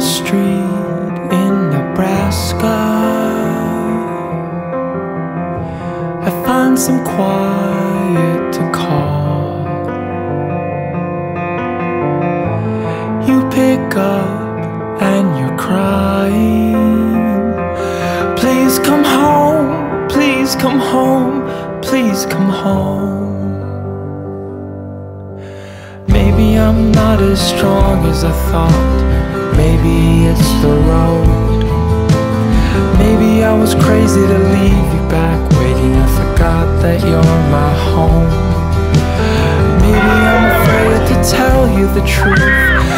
street in Nebraska. I find some quiet to call. You pick up and you're crying. Please come home, please come home, please come home. Maybe I'm not as strong as I thought. Maybe it's the road. Maybe I was crazy to leave you back waiting. I forgot that you're my home. Maybe I'm afraid to tell you the truth.